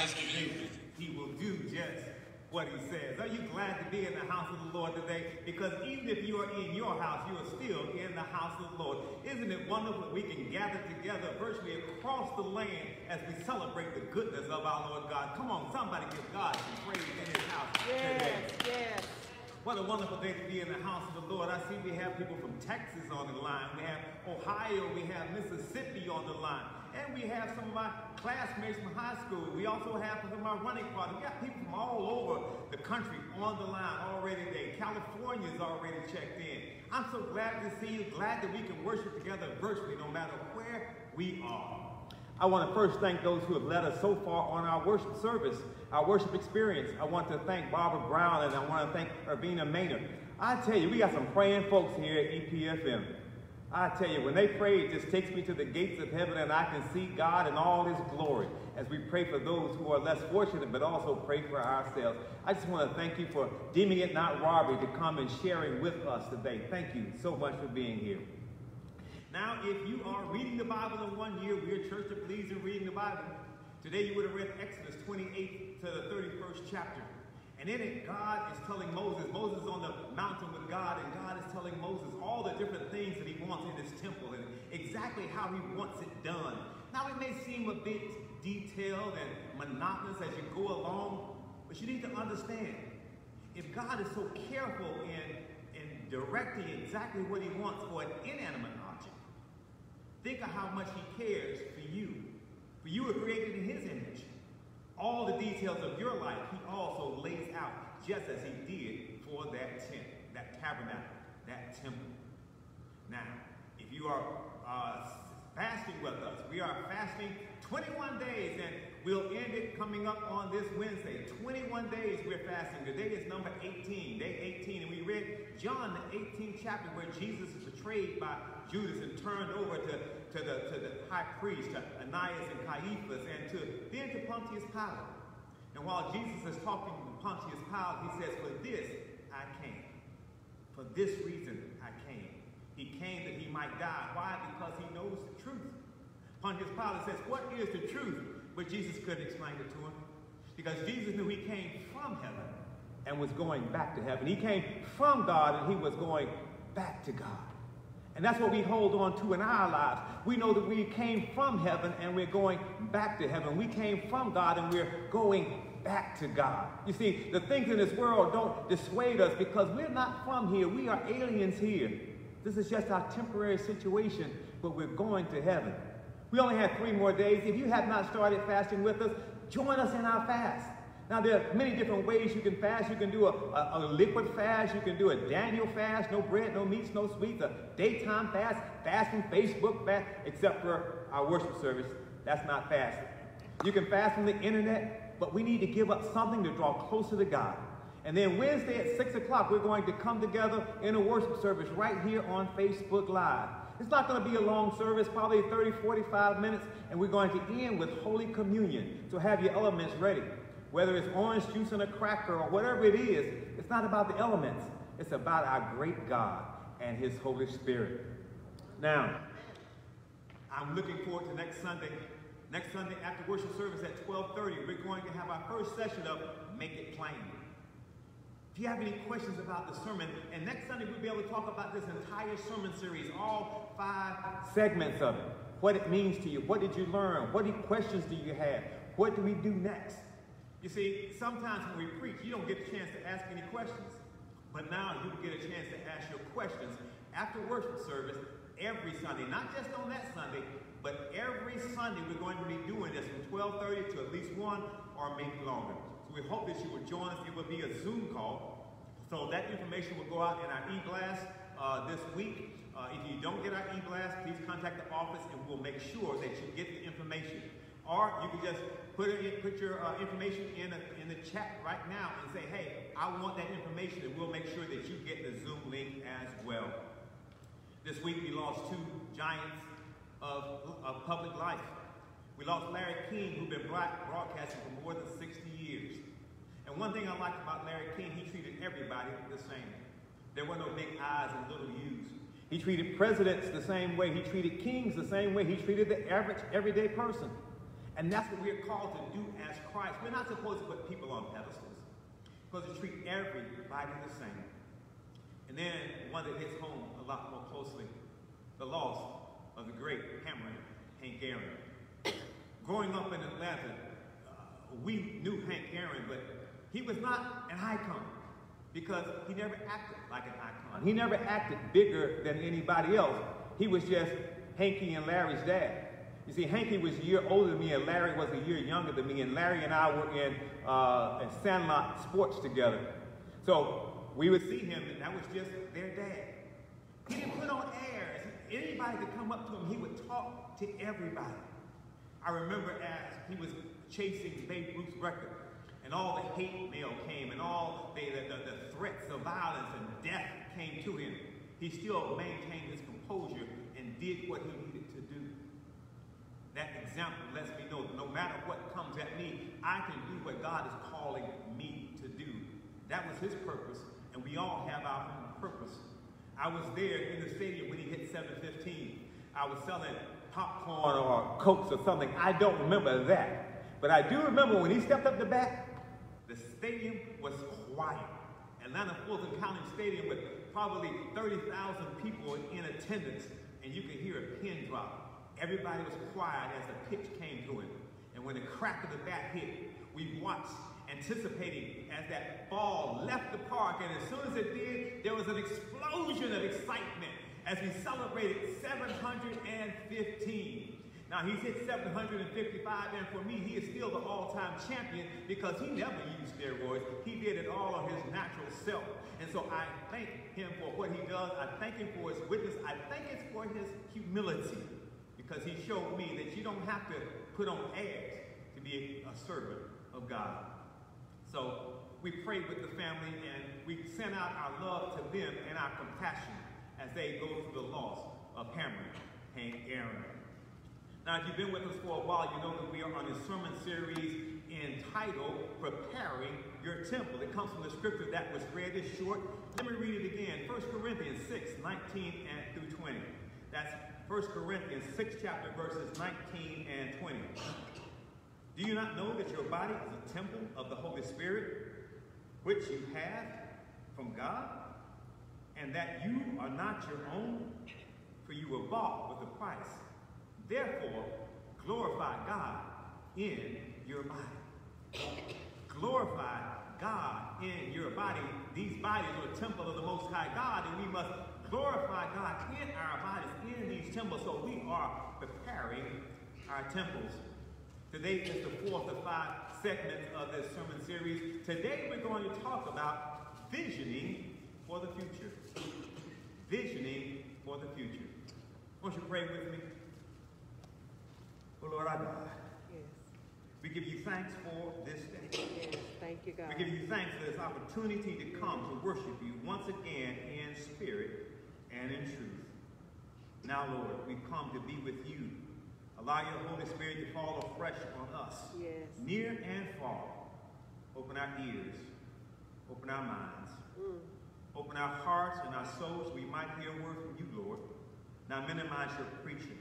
Christ Jesus, he will do just what he says. Are you glad to be in the house of the Lord today? Because even if you are in your house, you are still in the house of the Lord. Isn't it wonderful that we can gather together virtually across the land as we celebrate the goodness of our Lord God? Come on, somebody give God some praise in his house today. Yes, yes. What a wonderful day to be in the house of the Lord. I see we have people from Texas on the line. We have Ohio. We have Mississippi on the line. And we have some of my classmates from high school. We also have some of my running partners. We have people from all over the country on the line already today. California's already checked in. I'm so glad to see you, glad that we can worship together virtually no matter where we are. I want to first thank those who have led us so far on our worship service, our worship experience. I want to thank Barbara Brown and I want to thank Irvina Maynard. I tell you, we got some praying folks here at EPFM. I tell you, when they pray, it just takes me to the gates of heaven and I can see God in all his glory as we pray for those who are less fortunate, but also pray for ourselves. I just want to thank you for deeming it not robbery to come and sharing with us today. Thank you so much for being here. Now, if you are reading the Bible in one year, we're a church that believes in reading the Bible. Today you would have read Exodus 28 to the 31st chapter. And in it, God is telling Moses, Moses on the mountain with God, and God is telling Moses all the different things that he wants in his temple and exactly how he wants it done. Now, it may seem a bit detailed and monotonous as you go along, but you need to understand, if God is so careful in, in directing exactly what he wants for an inanimate object, think of how much he cares for you. For you were created in his image all the details of your life, he also lays out just as he did for that tent, that tabernacle, that temple. Now, if you are uh, fasting with us, we are fasting 21 days and we'll end it coming up on this Wednesday. 21 days we're fasting. Today is number 18, day 18. And we read John, the 18th chapter, where Jesus is betrayed by Judas and turned over to to the, to the high priest, to Ananias and Caiaphas, and to then to Pontius Pilate. And while Jesus is talking to Pontius Pilate, he says, For this I came. For this reason I came. He came that he might die. Why? Because he knows the truth. Pontius Pilate says, What is the truth? But Jesus couldn't explain it to him. Because Jesus knew he came from heaven and was going back to heaven. He came from God and he was going back to God. And that's what we hold on to in our lives. We know that we came from heaven and we're going back to heaven. We came from God and we're going back to God. You see, the things in this world don't dissuade us because we're not from here. We are aliens here. This is just our temporary situation, but we're going to heaven. We only have three more days. If you have not started fasting with us, join us in our fast. Now, there are many different ways you can fast. You can do a, a, a, liquid fast. You can do a Daniel fast, no bread, no meats, no sweets, a daytime fast, fasting, Facebook fast, except for our worship service. That's not fasting. You can fast from the internet, but we need to give up something to draw closer to God. And then Wednesday at 6 o'clock, we're going to come together in a worship service right here on Facebook Live. It's not going to be a long service, probably 30, 45 minutes, and we're going to end with Holy Communion. So have your elements ready whether it's orange juice and a cracker or whatever it is, it's not about the elements. It's about our great God and his Holy Spirit. Now, I'm looking forward to next Sunday. Next Sunday after worship service at 1230, we're going to have our first session of Make It Plain. If you have any questions about the sermon, and next Sunday we'll be able to talk about this entire sermon series, all five segments of it. What it means to you. What did you learn? What questions do you have? What do we do next? You see, sometimes when we preach, you don't get a chance to ask any questions. But now you get a chance to ask your questions after worship service every Sunday. Not just on that Sunday, but every Sunday we're going to be doing this from 1230 to at least 1 or maybe longer. So we hope that you will join us. It will be a Zoom call. So that information will go out in our e-blast uh, this week. Uh, if you don't get our e-blast, please contact the office and we'll make sure that you get the information. Or you can just put, put your uh, information in, a, in the chat right now and say, hey, I want that information, and we'll make sure that you get the Zoom link as well. This week we lost two giants of, of public life. We lost Larry King, who'd been broadcasting for more than 60 years. And one thing I like about Larry King, he treated everybody the same. There were no big I's and little U's. He treated presidents the same way. He treated kings the same way. He treated the average, everyday person. And that's what we're called to do as Christ. We're not supposed to put people on pedestals. We're supposed to treat everybody the same. And then one that hits home a lot more closely, the loss of the great Hammerin' Hank Aaron. Growing up in Atlanta, uh, we knew Hank Aaron, but he was not an icon because he never acted like an icon. He never acted bigger than anybody else. He was just Hanky and Larry's dad. You see, Hanky was a year older than me, and Larry was a year younger than me, and Larry and I were in, uh, in Sandlot Sports together. So we would see him, and that was just their dad. He didn't put on airs. Anybody could come up to him, he would talk to everybody. I remember as he was chasing Babe Ruth's record, and all the hate mail came, and all the, the, the, threats of violence and death came to him. He still maintained his composure and did what he. That example lets me know no matter what comes at me, I can do what God is calling me to do. That was his purpose, and we all have our own purpose. I was there in the stadium when he hit 715. I was selling popcorn or cokes or something. I don't remember that. But I do remember when he stepped up the bat, the stadium was quiet. Atlanta Fulton County Stadium with probably 30,000 people in attendance, and you could hear a pin drop. Everybody was quiet as the pitch came to him. And when the crack of the bat hit, we watched, anticipating as that ball left the park. And as soon as it did, there was an explosion of excitement as we celebrated 715. Now he's hit 755, and for me, he is still the all-time champion because he never used steroids. He did it all on his natural self. And so I thank him for what he does. I thank him for his witness. I thank him for his humility because he showed me that you don't have to put on airs to be a servant of God. So we prayed with the family and we sent out our love to them and our compassion as they go through the loss of Hammerin' Hank Aaron. Now, if you've been with us for a while, you know that we are on a sermon series entitled Preparing Your Temple. It comes from the scripture that was read. It's short. Let me read it again. 1 Corinthians 6, 19 and through 20. That's 1 Corinthians 6 chapter verses 19 and 20. Do you not know that your body is a temple of the Holy Spirit, which you have from God, and that you are not your own, for you were bought with a price? Therefore, glorify God in your body. glorify God in your body. These bodies are a temple of the Most High God, and we must glorify God in our bodies, in these temples. So we are preparing our temples. Today is the fourth of five segments of this sermon series. Today we're going to talk about visioning for the future. Visioning for the future. Won't you pray with me? Oh Lord our God, Yes, we give you thanks for this day. yes, thank you, God. We give you thanks for this opportunity to come to worship you once again in spirit and in truth. Now, Lord, we come to be with you. Allow your Holy Spirit to fall afresh on us, Yes. near and far. Open our ears, open our minds, Mm. open our hearts and our souls so we might hear a word from you, Lord. Now minimize your preaching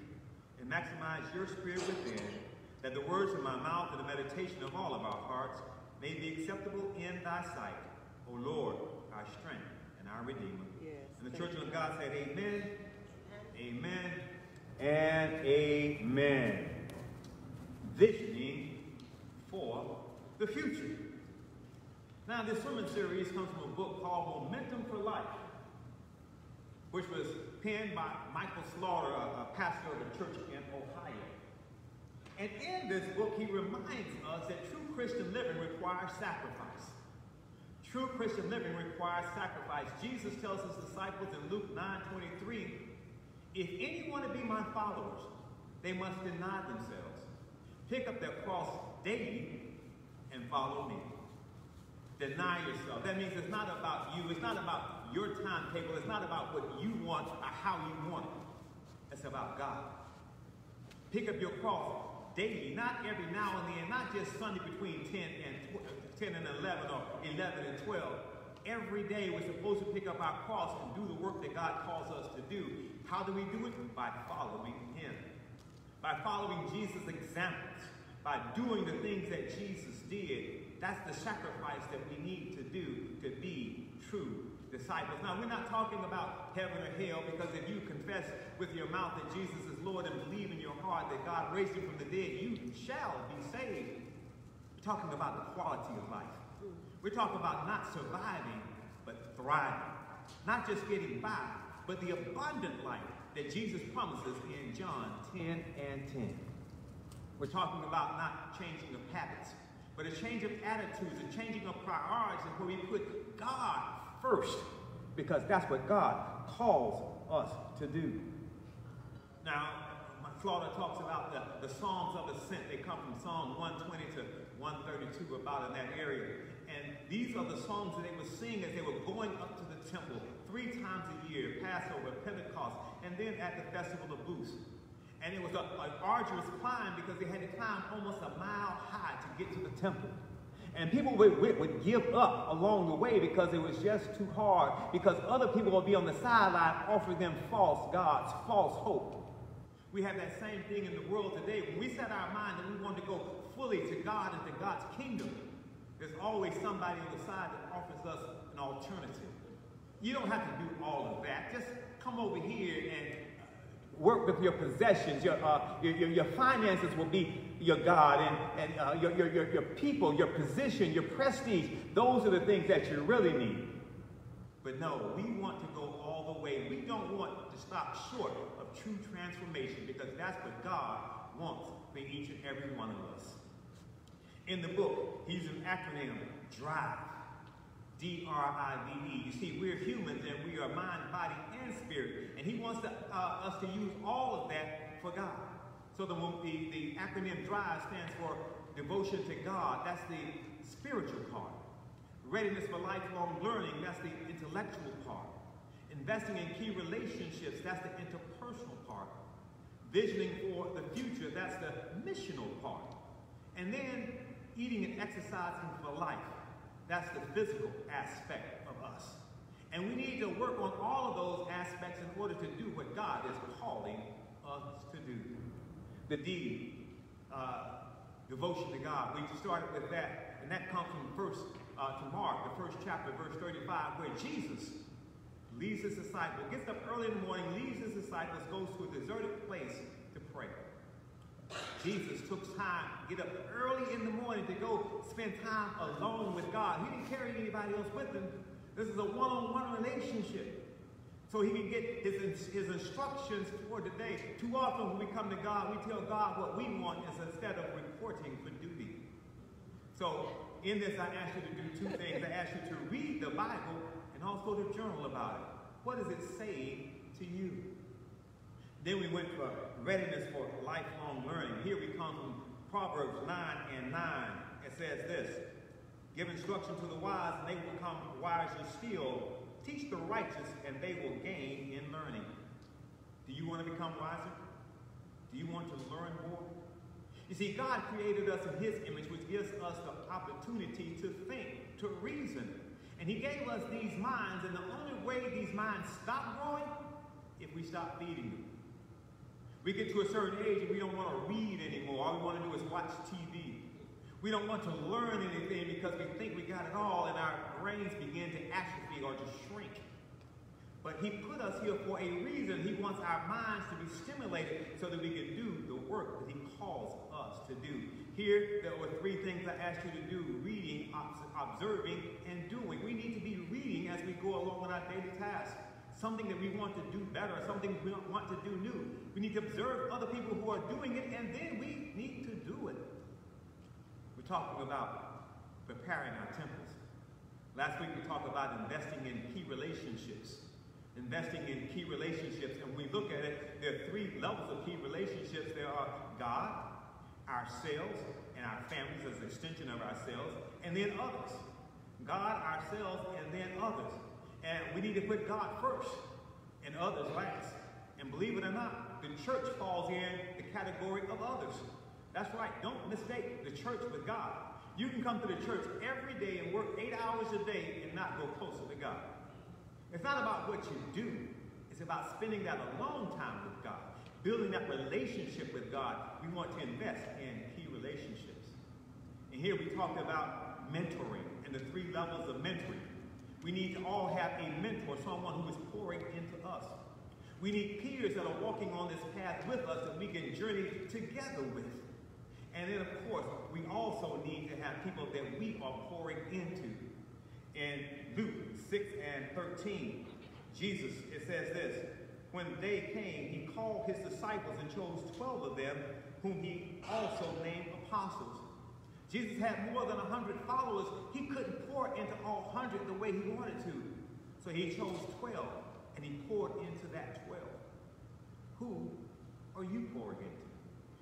and maximize your spirit within, that the words of my mouth and the meditation of all of our hearts may be acceptable in thy sight, O Lord, our strength and our Redeemer. Yes, And the church of God said, Amen, Amen, and Amen. Visioning for the future. Now, this sermon series comes from a book called Momentum for Life, which was penned by Michael Slaughter, a pastor of a church in Ohio. And in this book, he reminds us that true Christian living requires sacrifice. True Christian living requires sacrifice. Jesus tells his disciples in Luke 9 23, if any want to be my followers, they must deny themselves, pick up their cross daily, and follow me. Deny yourself. That means it's not about you. It's not about your timetable. It's not about what you want or how you want it. It's about God. Pick up your cross daily, not every now and then, not just Sunday between 10 and tw- 10 and 11 or 11 and 12. Every day we're supposed to pick up our cross and do the work that God calls us to do. How do we do it? By following Him. By following Jesus' examples. By doing the things that Jesus did. That's the sacrifice that we need to do to be true disciples. Now, we're not talking about heaven or hell because if you confess with your mouth that Jesus is Lord and believe in your heart that God raised him from the dead, you shall be saved. Talking about the quality of life. We're talking about not surviving, but thriving. Not just getting by, but the abundant life that Jesus promises in John 10 and 10. We're talking about not changing of habits, but a change of attitudes, a changing of priorities, and where we put God first, because that's what God calls us to do. Now, Florida talks about the, the Psalms of Ascent. They come from Psalm 120 to 132, about in that area. And these are the songs that they would sing as they were going up to the temple three times a year, Passover, Pentecost, and then at the Festival of Booths. And it was an arduous climb because they had to climb almost a mile high to get to the temple. And people would, would, would, give up along the way because it was just too hard, because other people would be on the sideline offering them false gods, false hope. We have that same thing in the world today. When we set our mind that we want to go fully to God and to God's kingdom, there's always somebody on the side that offers us an alternative. You don't have to do all of that. Just come over here and work with your possessions. Your, uh, your, your, your, finances will be your God, and, and uh, your, your, your, your people, your position, your prestige. Those are the things that you really need. But no, we want to go all the way. We don't want to stop short of true transformation because that's what God wants for each and every one of us. In the book, he's an acronym, DRIVE. D-R-I-V-E. You see, we're humans and we are mind, body, and spirit. And he wants to, uh, us to use all of that for God. So the, the, the acronym DRIVE stands for devotion to God. That's the spiritual part. Readiness for lifelong learning, that's the intellectual part. Investing in key relationships, that's the interpersonal part. Visioning for the future, that's the missional part. And then eating and exercising for life, that's the physical aspect of us. And we need to work on all of those aspects in order to do what God is calling us to do. The D, uh, devotion to God. We started with that, and that comes from first uh, to Mark, the first chapter, verse 35, where Jesus leaves his disciples, gets up early in the morning, leaves his disciples, goes to a deserted place to pray. Jesus took time, to get up early in the morning to go spend time alone with God. He didn't carry anybody else with him. This is a one-on-one relationship. So he can get his, his instructions for the day. Too often when we come to God, we tell God what we want instead of reporting for duty. So in this, I ask you to do two things. I ask you to read the Bible and also to journal about it. What does it say to you? Then we went for readiness for lifelong learning. Here we come from Proverbs 9 and 9. It says this, Give instruction to the wise, and they will become wiser still. Teach the righteous, and they will gain in learning. Do you want to become wiser? Do you want to learn more? You see, God created us in his image, which gives us the opportunity to think, to reason. And he gave us these minds, and the only way these minds stop growing, if we stop feeding them. We get to a certain age and we don't want to read anymore. All we want to do is watch TV. We don't want to learn anything because we think we got it all and our brains begin to atrophy or to shrink. But he put us here for a reason. He wants our minds to be stimulated so that we can do the work that he calls us to do. Here, there were three things I asked you to do, reading, observing, and doing. We need to be reading as we go along in our daily tasks something that we want to do better, something we want to do new. We need to observe other people who are doing it, and then we need to do it. We're talking about preparing our temples. Last week we talked about investing in key relationships. Investing in key relationships, and when we look at it, there are three levels of key relationships. There are God, ourselves, and our families as an extension of ourselves, and then others. God, ourselves, and then others. And we need to put God first and others last. And believe it or not, the church falls in the category of others. That's right. Don't mistake the church with God. You can come to the church every day and work eight hours a day and not go closer to God. It's not about what you do. It's about spending that alone time with God, building that relationship with God. We want to invest in key relationships. And here we talked about mentoring and the three levels of mentoring. We need to all have a mentor, someone who is pouring into us. We need peers that are walking on this path with us that we can journey together with. And then, of course, we also need to have people that we are pouring into. In Luke 6 and 13, Jesus, it says this, when they came, he called his disciples and chose 12 of them, whom he also named apostles. Jesus had more than 100 followers. He couldn't pour into all 100 the way he wanted to. So he chose 12, and he poured into that 12. Who are you pouring into?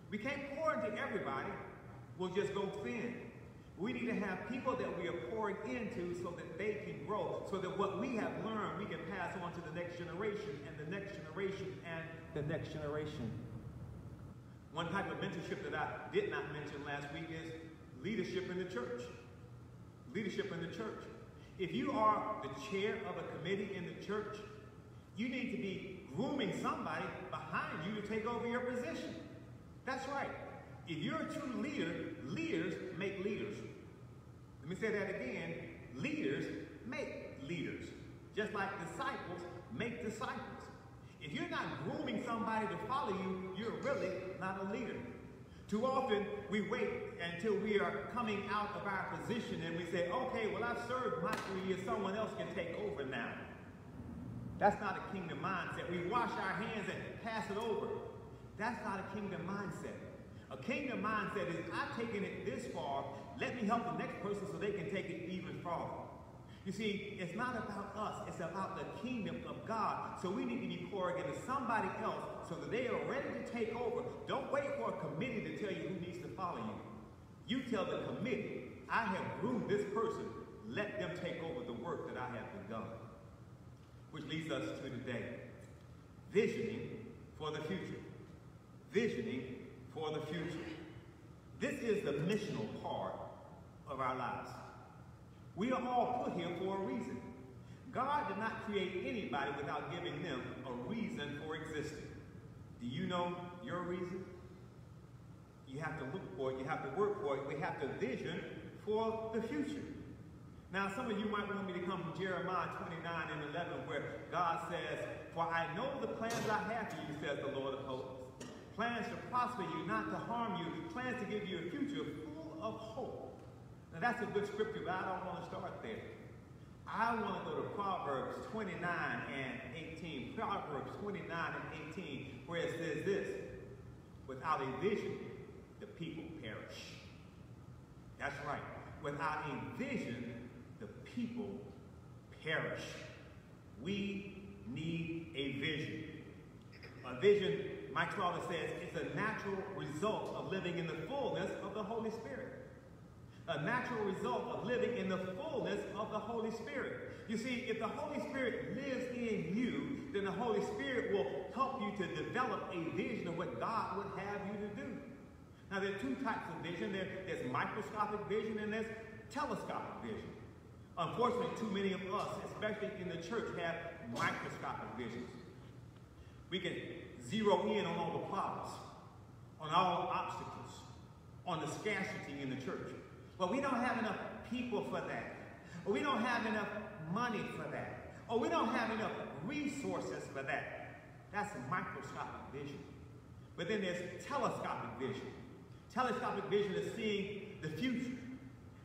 We can't pour into everybody. We'll just go thin. We need to have people that we are pouring into so that they can grow, so that what we have learned we can pass on to the next generation and the next generation and the next generation. One type of mentorship that I did not mention last week is leadership in the church. Leadership in the church. If you are the chair of a committee in the church, you need to be grooming somebody behind you to take over your position. That's right. If you're a true leader, leaders make leaders. Let me say that again. Leaders make leaders. Just like disciples make disciples. If you're not grooming somebody to follow you, you're really not a leader. Too often, we wait until we are coming out of our position and we say, okay, well, I've served my three years, someone else can take over now. That's not a kingdom mindset. We wash our hands and pass it over. That's not a kingdom mindset. A kingdom mindset is, I've taken it this far, let me help the next person so they can take it even farther. You see, it's not about us, it's about the kingdom of God. So we need to be pouring into somebody else so that they are ready to take over. Don't wait for a committee to tell you who needs to follow you. You tell the committee, I have groomed this person, let them take over the work that I have begun. Which leads us to today. Visioning for the future. Visioning for the future. This is the missional part of our lives. We are all put here for a reason. God did not create anybody without giving them a reason for existing. Do you know your reason? You have to look for it, you have to work for it, we have to vision for the future. Now, some of you might want me to come to Jeremiah 29 and 11, where God says, For I know the plans I have for you, says the Lord of hosts. Plans to prosper you, not to harm you, plans to give you a future full of hope. Now that's a good scripture, but I don't want to start there. I want to go to Proverbs 29 and 18. Proverbs 29 and 18, where it says this Without a vision, the people perish. That's right. Without a vision, the people perish. We need a vision. A vision, Mike Crowder says, is a natural result of living in the fullness of the Holy Spirit a natural result of living in the fullness of the Holy Spirit. You see, if the Holy Spirit lives in you, then the Holy Spirit will help you to develop a vision of what God would have you to do. Now, there are two types of vision. There, there's microscopic vision and there's telescopic vision. Unfortunately, too many of us, especially in the church, have microscopic visions. We can zero in on all the problems, on all obstacles, on the scarcity in the church. But we don't have enough people for that. Or we don't have enough money for that. Or we don't have enough resources for that. That's microscopic vision. But then there's telescopic vision. Telescopic vision is seeing the future,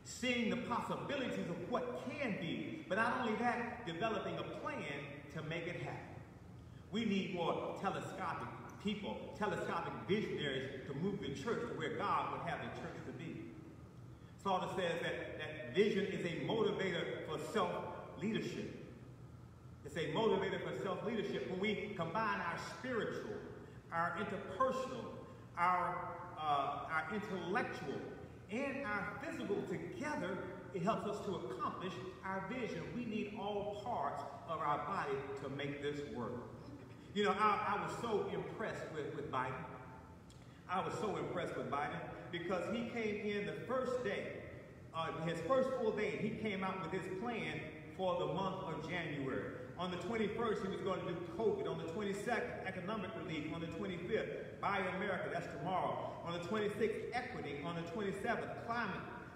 seeing the possibilities of what can be. But not only that, developing a plan to make it happen. We need more telescopic people, telescopic visionaries to move the church to where God would have the church. Slaughter says that, that vision is a motivator for self-leadership. It's a motivator for self-leadership. When we combine our spiritual, our interpersonal, our, uh, our intellectual, and our physical together, it helps us to accomplish our vision. We need all parts of our body to make this work. You know, I, I was so impressed with, with Biden. I was so impressed with Biden because he came in the first day, uh, his first full day, he came out with his plan for the month of January. On On the 21st, he was going to do COVID. On the 22nd, economic relief. On the 25th, Buy America, that's tomorrow. On the 26th, equity. On the 27th, climate.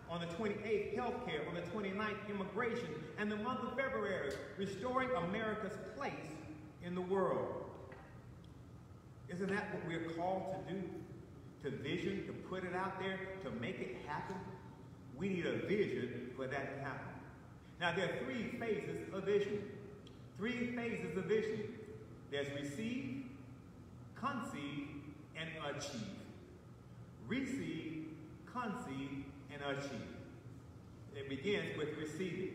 On the 28th, healthcare. On the 29th, immigration. And the month of February, restoring America's place in the world. Isn't that what we're called to do? To vision, to put it out there, to make it happen? We need a vision for that to happen. Now, there are three phases of vision. Three phases of vision. There's receive, conceive, and achieve. Receive, conceive, and achieve. It begins with receiving.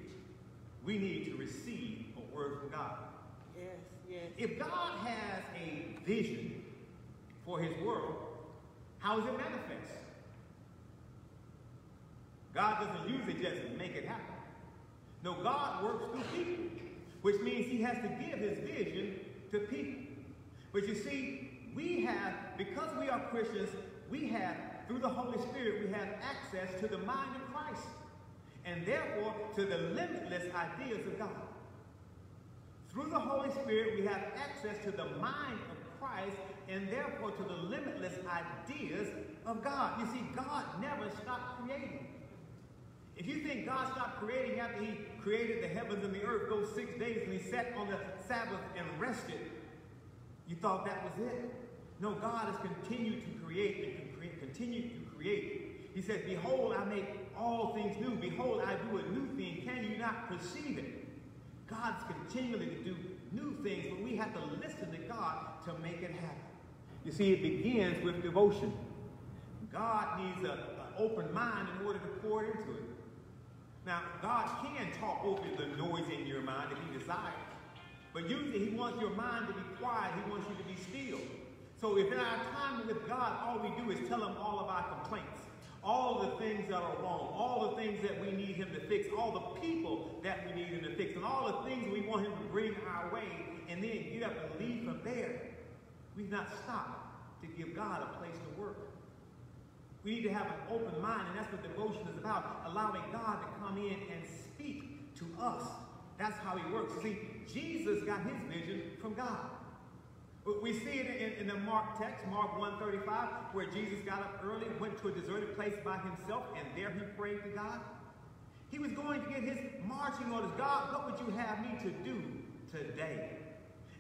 We need to receive a word from God. Yes, yes. If God has a vision for his world, how is it manifest? God doesn't usually just make it happen. No, God works through people, which means he has to give his vision to people. But you see, we have, because we are Christians, we have, through the Holy Spirit, we have access to the mind of Christ. And therefore, to the limitless ideas of God. Through the Holy Spirit, we have access to the mind of Christ and therefore to the limitless ideas of God. You see, God never stopped creating. If you think God stopped creating after he created the heavens and the earth, those six days, and he sat on the Sabbath and rested, you thought that was it. No, God has continued to create and continue to create. He says, Behold, I make all things new. Behold, I do a new thing. Can you not perceive it? God's continually to do new things, but we have to listen to God to make it happen. You see, it begins with devotion. God needs an open mind in order to pour into it. Now, God can talk over the noise in your mind if he desires. But usually he wants your mind to be quiet. He wants you to be still. So if in our time with God, all we do is tell him all of our complaints, all the things that are wrong, all the things that we need him to fix, all the people that we need him to fix, and all the things we want him to bring our way, and then you have to leave from there, we've not stopped to give God a place to work. We need to have an open mind, and that's what devotion is about, allowing God to come in and speak to us. That's how he works. See, Jesus got his vision from God. We see it in, in, the Mark text, Mark 135, where Jesus got up early, went to a deserted place by himself, and there he prayed to God. He was going to get his marching orders. God, what would you have me to do today?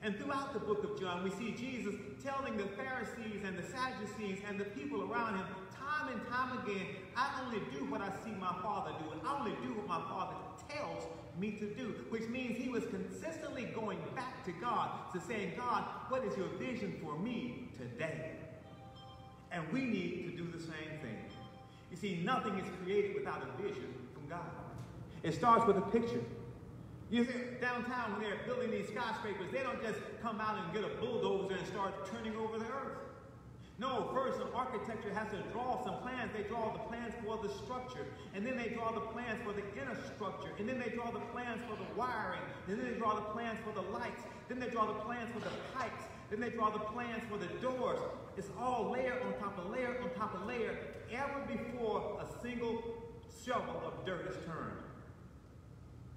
And throughout the book of John, we see Jesus telling the Pharisees and the Sadducees and the people around him time and time again, I only do what I see my Father do. And I only do what my Father tells me to do, which means he was consistently going back to God to saying, God, what is your vision for me today? And we need to do the same thing. You see, nothing is created without a vision from God. It starts with a picture. You see, downtown, when they're building these skyscrapers, they don't just come out and get a bulldozer and start turning over the earth. No, first an architecture has to draw some plans. They draw the plans for the structure, and then they draw the plans for the inner structure, and then they draw the plans for the wiring, and then they draw the plans for the lights, then they draw the plans for the pipes, then they draw the plans for the doors. It's all layer on top of layer on top of layer, ever before a single shovel of dirt is turned.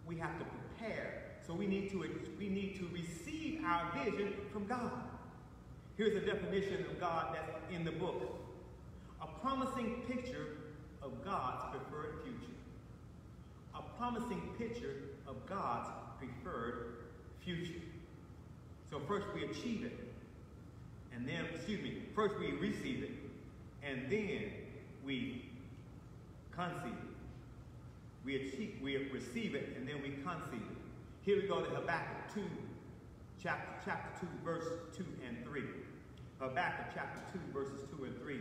We have to prepare. So we need to we need to receive our vision from God. Here's a definition of God that's in the book. A promising picture of God's preferred future. A promising picture of God's preferred future. So first we achieve it. And then, excuse me, first we receive it. And then we conceive it. We achieve, we receive it, and then we conceive it. Here we go to Habakkuk 2, chapter, chapter 2, verse 2 and 3. Uh, Habakkuk chapter 2, verses 2 and 3.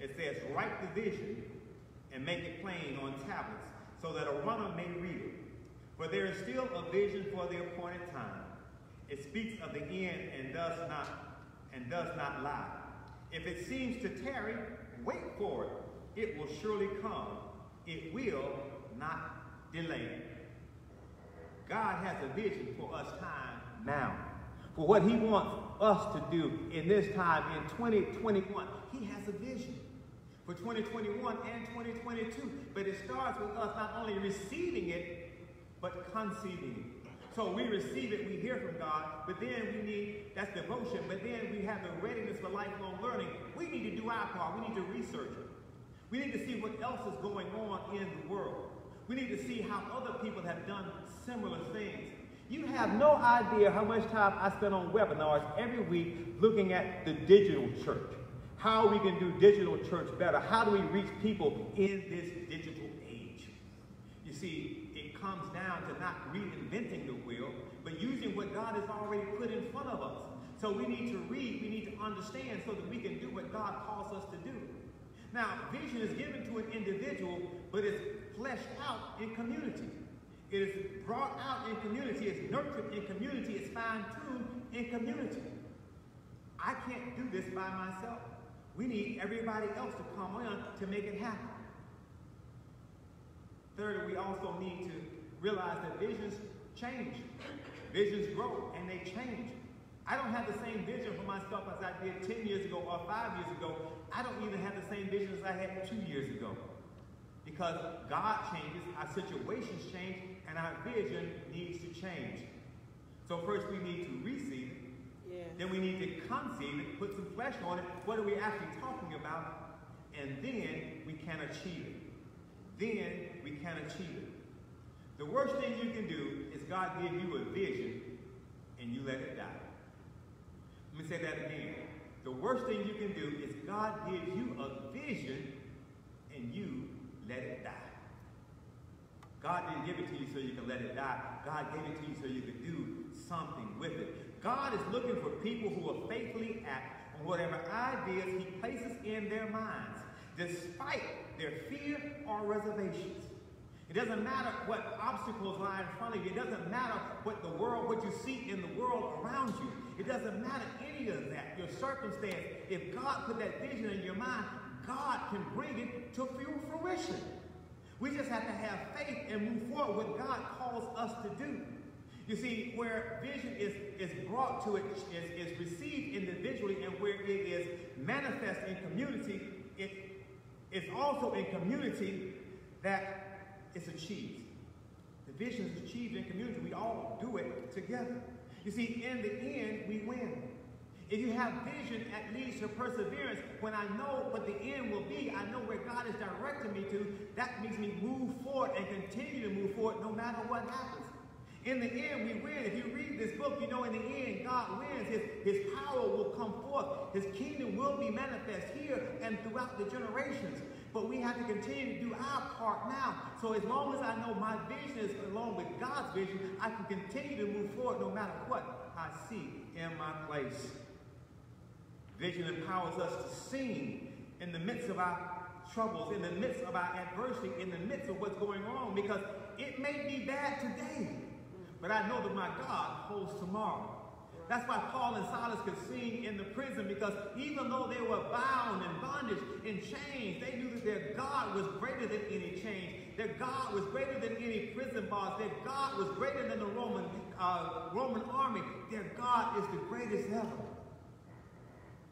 It says, Write the vision and make it plain on tablets, so that a runner may read it. For there is still a vision for the appointed time. It speaks of the end and does not and does not lie. If it seems to tarry, wait for it. It will surely come. It will not delay. God has a vision for us time now. For what he wants us to do in this time in 2021. He has a vision for 2021 and 2022. But it starts with us not only receiving it, but conceiving it. So we receive it, we hear from God, but then we need, that's devotion, but then we have the readiness for lifelong learning. We need to do our part. We need to research it. We need to see what else is going on in the world. We need to see how other people have done similar things. You have no idea how much time I spend on webinars every week looking at the digital church. How we can do digital church better. How do we reach people in this digital age? You see, it comes down to not reinventing the wheel, but using what God has already put in front of us. So we need to read, we need to understand so that we can do what God calls us to do. Now, vision is given to an individual, but it's fleshed out in community. It is brought out in community, it's nurtured in community, it's fine-tuned in community. I can't do this by myself. We need everybody else to come on to make it happen. Third, we also need to realize that visions change. Visions grow and they change. I don't have the same vision for myself as I did 10 years ago or five years ago. I don't even have the same vision as I had two years ago. Because God changes, our situations change, and our vision needs to change. So first we need to receive it. Yes. Then we need to conceive it, put some flesh on it. What are we actually talking about? And then we can achieve it. Then we can achieve it. The worst thing you can do is God give you a vision and you let it die. Let me say that again. The worst thing you can do is God gives you a vision and you let it die. God didn't give it to you so you can let it die. God gave it to you so you can do something with it. God is looking for people who will faithfully act on whatever ideas he places in their minds, despite their fear or reservations. It doesn't matter what obstacles lie in front of you. It doesn't matter what the world, what you see in the world around you. It doesn't matter any of that, your circumstance. If God put that vision in your mind, God can bring it to full fruition. We just have to have faith and move forward what God calls us to do. You see, where vision is, is brought to it, is, is received individually, and where it is manifest in community, it is also in community that it's achieved. The vision is achieved in community. We all do it together. You see, in the end, we win. If you have vision, at least your perseverance. When I know what the end will be, I know where God is directing me to. That makes me move forward and continue to move forward no matter what happens. In the end, we win. If you read this book, you know in the end, God wins. His, his power will come forth. His kingdom will be manifest here and throughout the generations. But we have to continue to do our part now. So as long as I know my vision is along with God's vision, I can continue to move forward no matter what I see in my place. Vision empowers us to sing in the midst of our troubles, in the midst of our adversity, in the midst of what's going on, because it may be bad today, but I know that my God holds tomorrow. That's why Paul and Silas could sing in the prison because even though they were bound in bondage, in chains, they knew that their God was greater than any chains. Their God was greater than any prison bars. Their God was greater than the Roman, uh, Roman army. Their God is the greatest ever.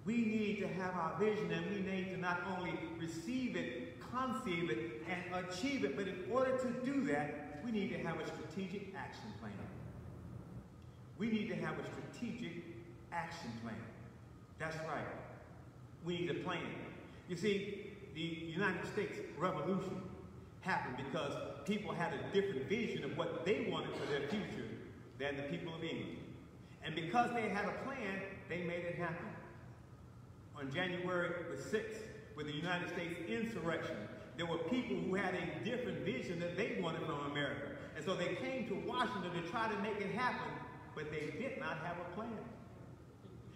We need to have our vision and we need to not only receive it, conceive it, and achieve it, but in order to do that, we need to have a strategic action plan. We need to have a strategic action plan. That's right. We need a plan. You see, the United States Revolution happened because people had a different vision of what they wanted for their future than the people of England. And because they had a plan, they made it happen on January the 6th with the United States insurrection, there were people who had a different vision that they wanted from America. And so they came to Washington to try to make it happen, but they did not have a plan.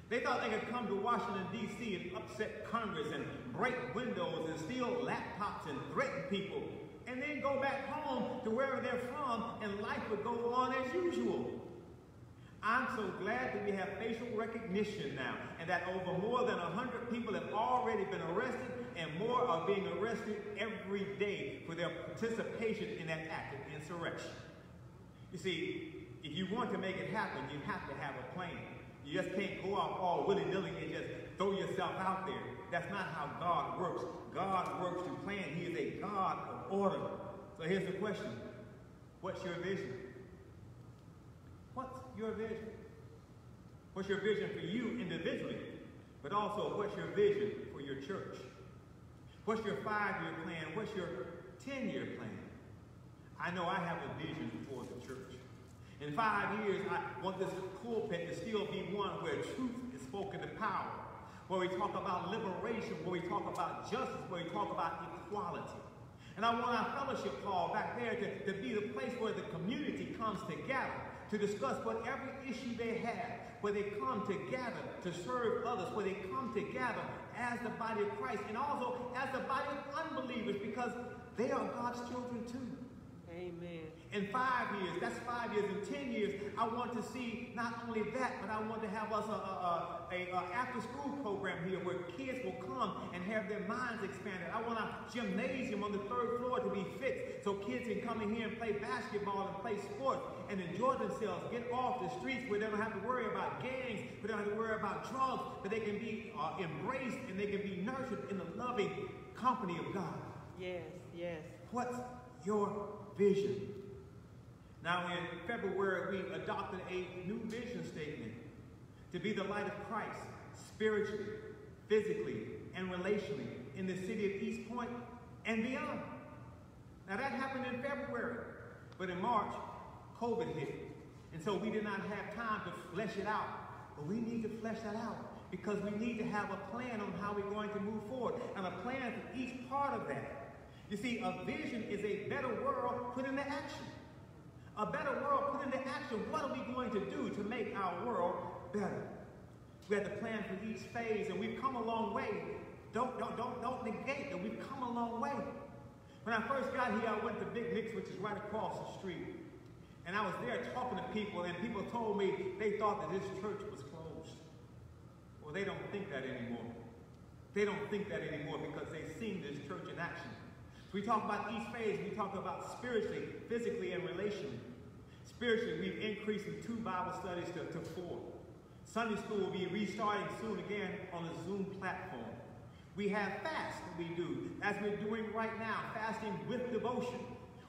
They thought they could come to Washington, D.C. and upset Congress and break windows and steal laptops and threaten people, and then go back home to wherever they're from, and life would go on as usual. I'm so glad that we have facial recognition now and that over more than 100 people have already been arrested and more are being arrested every day for their participation in that act of insurrection. You see, if you want to make it happen, you have to have a plan. You just can't go off all willy-nilly and just throw yourself out there. That's not how God works. God works to plan. He is a God of order. So here's the question. What's your vision? Your vision? What's your vision for you individually? But also, what's your vision for your church? What's your five-year plan? What's your 10-year plan? I know I have a vision for the church. In five years, I want this pulpit to still be one where truth is spoken to power, where we talk about liberation, where we talk about justice, where we talk about equality. And I want our fellowship hall back there to, to be the place where the community comes together to discuss whatever issue they have, where they come together to serve others, where they come together as the body of Christ and also as the body of unbelievers because they are God's children too. Amen. In five years, that's five years. In ten years, I want to see not only that, but I want to have us a, a, a, a after-school program here where kids will come and have their minds expanded. I want a gymnasium on the third floor to be fixed so kids can come in here and play basketball and play sports and enjoy themselves. Get off the streets where they don't have to worry about gangs, where they don't have to worry about drugs, but they can be uh, embraced and they can be nurtured in the loving company of God. Yes, yes. What's your vision? Now, in February, we adopted a new vision statement to be the light of Christ spiritually, physically, and relationally in the city of East Point and beyond. Now, that happened in February, but in March, COVID hit. And so we did not have time to flesh it out. But we need to flesh that out because we need to have a plan on how we're going to move forward and a plan for each part of that. You see, a vision is a better world put into action. A better world put into action. What are we going to do to make our world better? We have to plan for each phase, and we've come a long way. Don't, don't, don't, don't negate that we've come a long way. When I first got here, I went to Big Nick's, which is right across the street. And I was there talking to people, and people told me they thought that this church was closed. Well, they don't think that anymore. They don't think that anymore because they've seen this church in action. We talk about each phase, we talk about spiritually, physically, and relationally. Spiritually, we've increased from two Bible studies to, to four. Sunday school will be restarting soon again on a Zoom platform. We have fast that we do, as we're doing right now, fasting with devotion.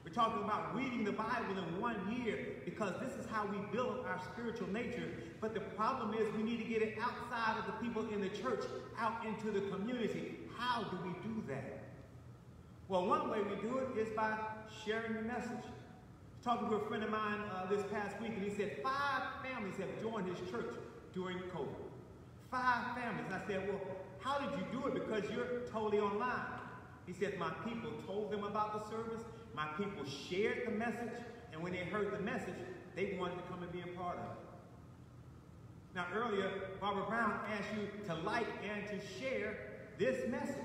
We're talking about reading the Bible in one year because this is how we build our spiritual nature. But the problem is we need to get it outside of the people in the church, out into the community. How do we do that? Well, one way we do it is by sharing the message. Talking to a friend of mine uh, this past week, and he said five families have joined his church during COVID. Five families. And I said, well, how did you do it? Because you're totally online. He said, my people told them about the service. My people shared the message. And when they heard the message, they wanted to come and be a part of it. Now, earlier, Barbara Brown asked you to like and to share this message.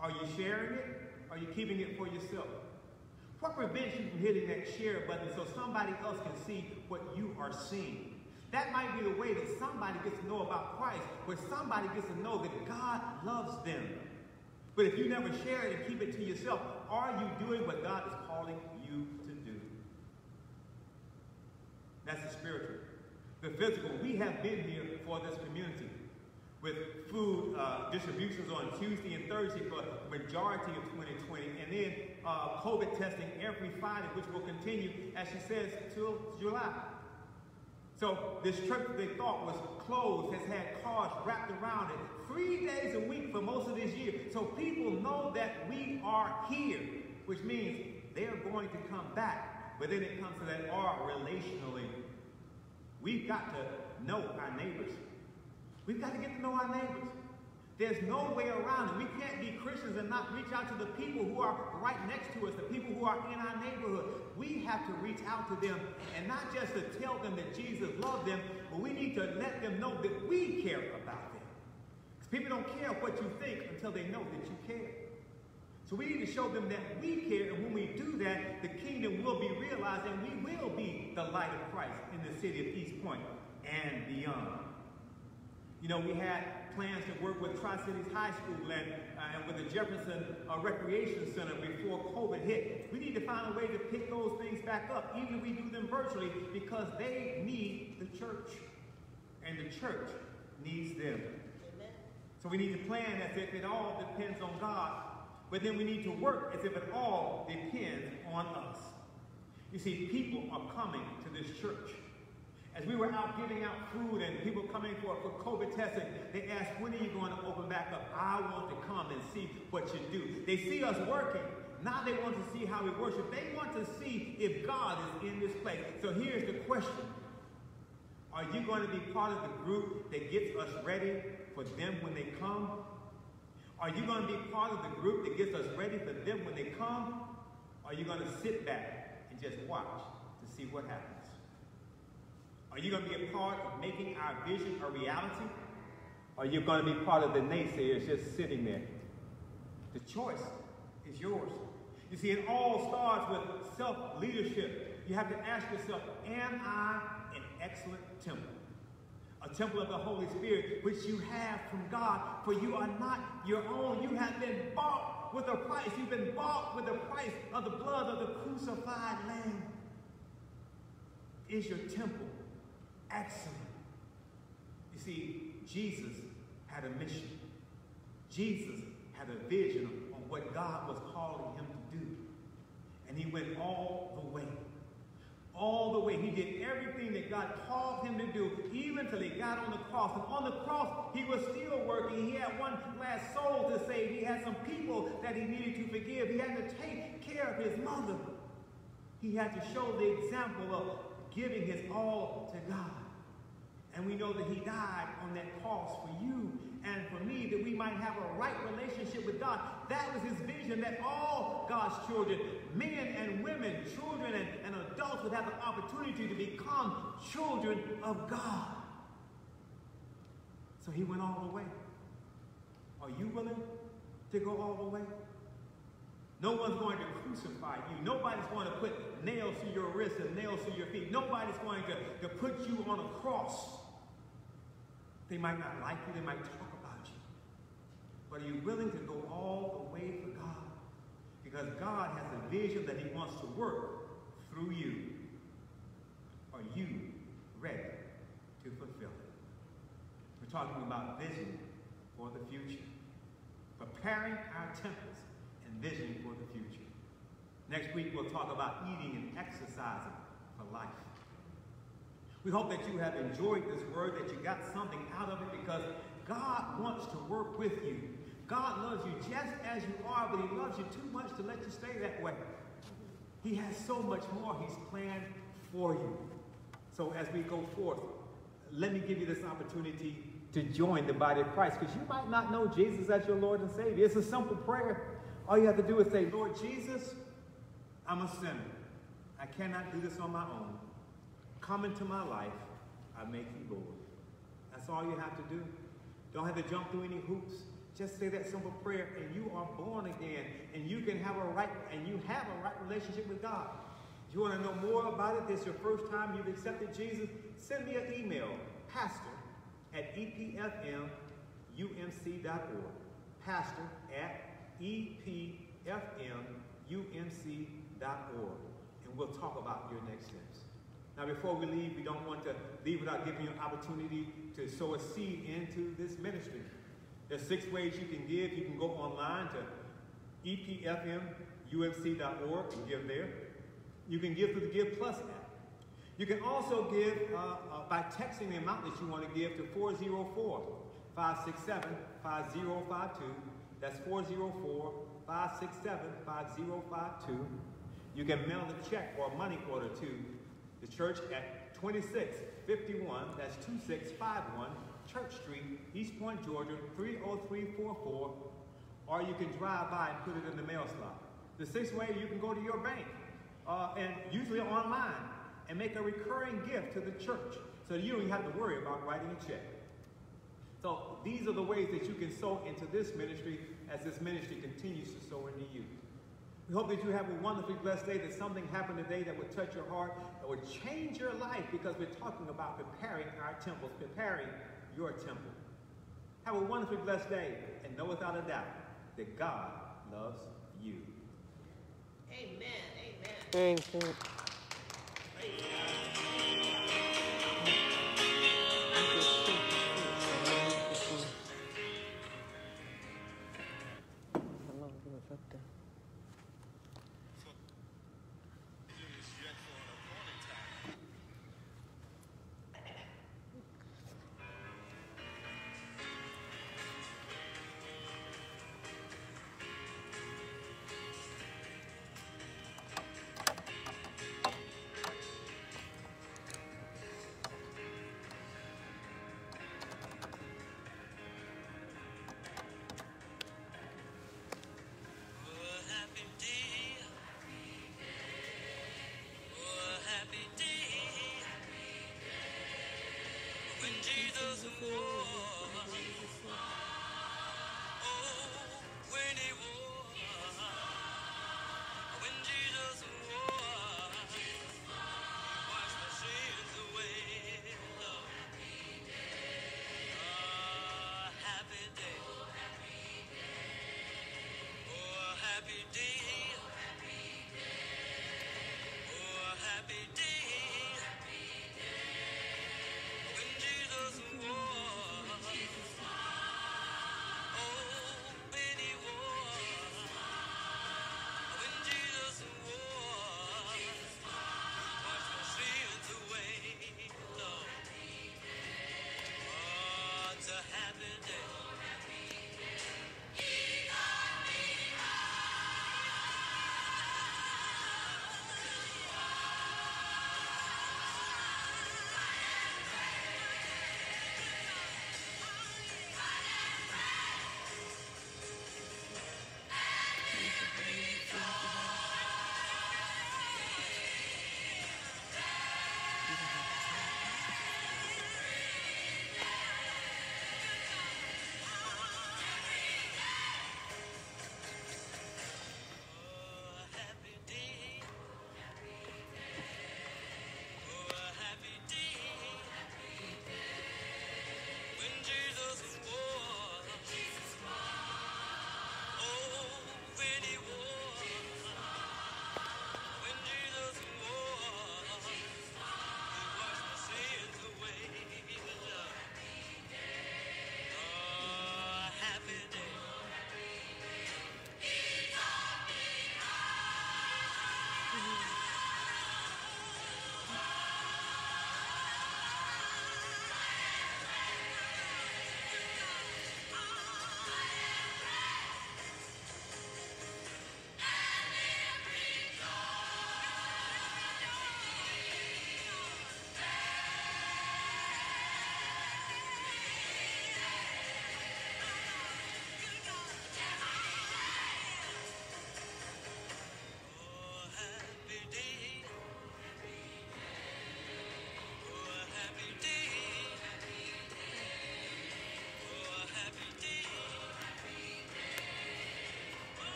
Are you sharing it? Are you keeping it for yourself? What prevents you from hitting that share button so somebody else can see what you are seeing? That might be the way that somebody gets to know about Christ, where somebody gets to know that God loves them. But if you never share it and keep it to yourself, are you doing what God is calling you to do? That's the spiritual. The physical, we have been here for this community with food uh, distributions on Tuesday and Thursday for the majority of 2020, and then uh, COVID testing every Friday, which will continue, as she says, till July. So this church they thought was closed has had cars wrapped around it three days a week for most of this year. So people know that we are here, which means they're going to come back. But then it comes to that R relationally. We've got to know our neighbors. We've got to get to know our neighbors. There's no way around it. We can't be Christians and not reach out to the people who are right next to us, the people who are in our neighborhood. We have to reach out to them and not just to tell them that Jesus loved them, but we need to let them know that we care about them. Because people don't care what you think until they know that you care. So we need to show them that we care, and when we do that, the kingdom will be realized, and we will be the light of Christ in the city of East Point and beyond. You know, we had plans to work with Tri-Cities High School and, uh, and with the Jefferson uh, Recreation Center before COVID hit. We need to find a way to pick those things back up, even if we do them virtually, because they need the church. And the church needs them. Amen. So we need to plan as if it all depends on God, but then we need to work as if it all depends on us. You see, people are coming to this church. As we were out giving out food and people coming for, for COVID testing, they asked, when are you going to open back up? I want to come and see what you do. They see us working. Now they want to see how we worship. They want to see if God is in this place. So here's the question. Are you going to be part of the group that gets us ready for them when they come? Are you going to be part of the group that gets us ready for them when they come? Or are you going to sit back and just watch to see what happens? Are you going to be a part of making our vision a reality? Or are you going to be part of the naysayers just sitting there? The choice is yours. You see, it all starts with self-leadership. You have to ask yourself, am I an excellent temple? A temple of the Holy Spirit, which you have from God, for you are not your own. You have been bought with a price. You've been bought with the price of the blood of the crucified Lamb. Is your temple excellent? You see, Jesus had a mission. Jesus had a vision on what God was calling him to do. And he went all the way. All the way. He did everything that God called him to do, even till he got on the cross. And on the cross, he was still working. He had one last soul to save. He had some people that he needed to forgive. He had to take care of his mother. He had to show the example of giving his all to God. And we know that he died on that cross for you and for me that we might have a right relationship with God. That was his vision that all God's children, men and women, children and, and adults would have the opportunity to become children of God. So he went all the way. Are you willing to go all the way? No one's going to crucify you. Nobody's going to put nails to your wrists and nails to your feet. Nobody's going to, to put you on a cross. They might not like you, they might talk about you. But are you willing to go all the way for God? Because God has a vision that he wants to work through you. Are you ready to fulfill it? We're talking about vision for the future. Preparing our temples and vision for the future. Next week we'll talk about eating and exercising for life. We hope that you have enjoyed this word, that you got something out of it because God wants to work with you. God loves you just as you are, but he loves you too much to let you stay that way. He has so much more he's planned for you. So as we go forth, let me give you this opportunity to join the body of Christ because you might not know Jesus as your Lord and Savior. It's a simple prayer. All you have to do is say, Lord Jesus, I'm a sinner. I cannot do this on my own. Come into my life. I make you Lord. That's all you have to do. Don't have to jump through any hoops. Just say that simple prayer and you are born again and you can have a right and you have a right relationship with God. If you want to know more about it, this is your first time you've accepted Jesus, send me an email, pastor at epfmumc.org. Pastor at epfmumc.org. And we'll talk about your next steps. Now, before we leave, we don't want to leave without giving you an opportunity to sow a seed into this ministry. There's six ways you can give. You can go online to epfmumc.org and give there. You can give through the Give Plus app. You can also give uh, uh, by texting the amount that you want to give to 404 567 5052. That's 404 567 5052. You can mail the check or money order to the church at 2651, that's 2651 Church Street, East Point, Georgia, 30344. Or you can drive by and put it in the mail slot. The sixth way, you can go to your bank, uh, and usually online, and make a recurring gift to the church so you don't have to worry about writing a check. So these are the ways that you can sow into this ministry as this ministry continues to sow into you. We hope that you have a wonderfully blessed day, that something happened today that would touch your heart, that would change your life because we're talking about preparing our temples, preparing your temple. Have a wonderfully blessed day and know without a doubt that God loves you. Amen. Amen. Amen.